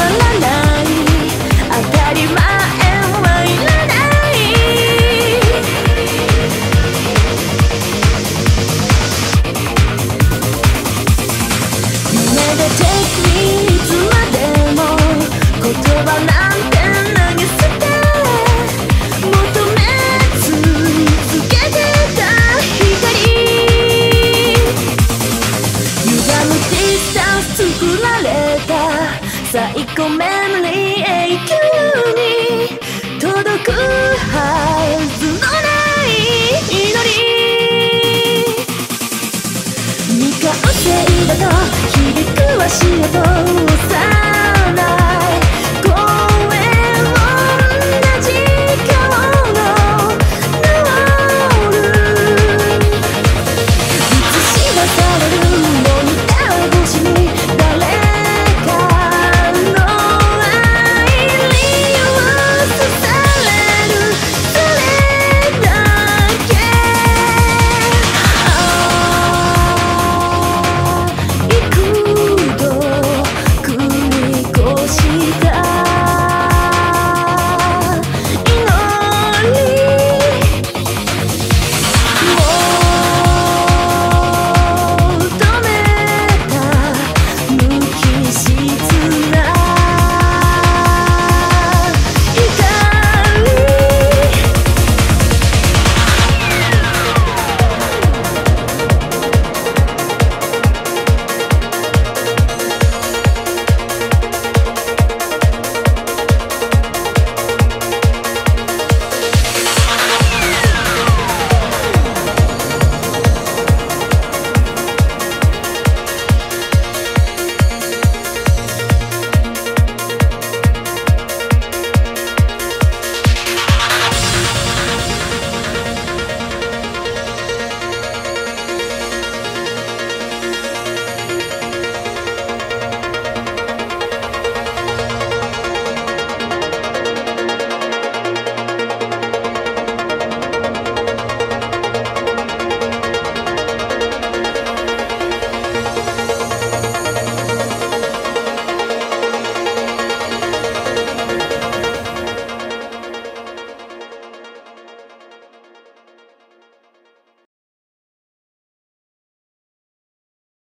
la la la. 最高メモリー永久に届くはず